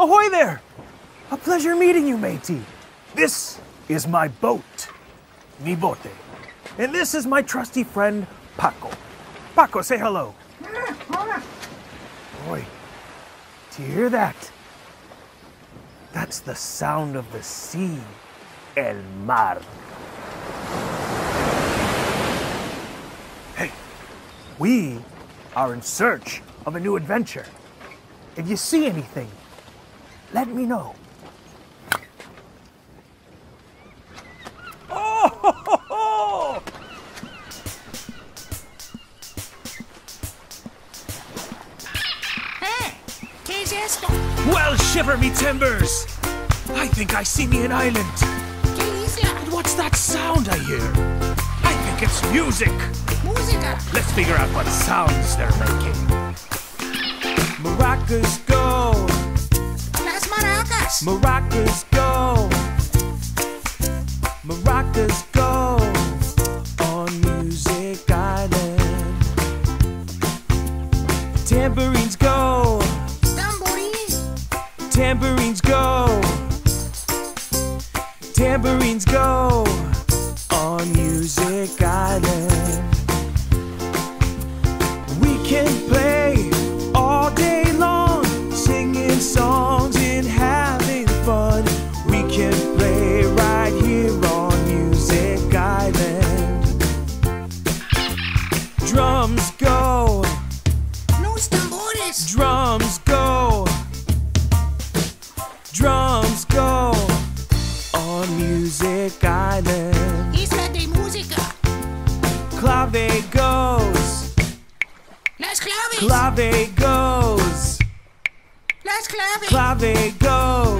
Ahoy there! A pleasure meeting you, matey. This is my boat, mi bote. And this is my trusty friend, Paco. Paco, say hello. Boy, do you hear that? That's the sound of the sea, el mar. Hey, we are in search of a new adventure. If you see anything, let me know. Oh! Well, shiver me timbers! I think I see me an island. And what's that sound I hear? I think it's music. Música. Let's figure out what sounds they're making. Maracas go, maracas. go, maracas go on Music Island. Tambourines go, Tamborín. tambourines go, tambourines go on Music Island. We can play Drums go, Los tambores. drums go, drums go on Music Island. Isla de música. Clave goes, Las claves. clave goes. Las claves. Clave goes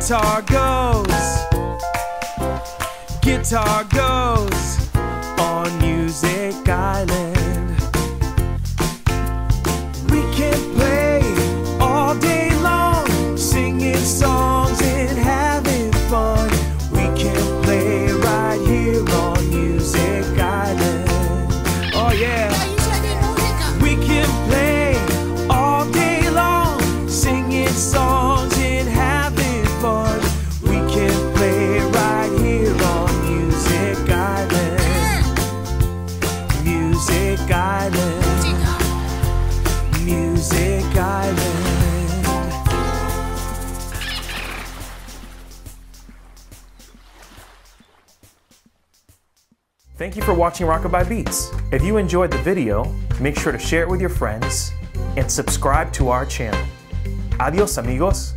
guitar goes, guitar goes Music Island. Thank you for watching Rockabye Beats. If you enjoyed the video, make sure to share it with your friends and subscribe to our channel. Adios, amigos.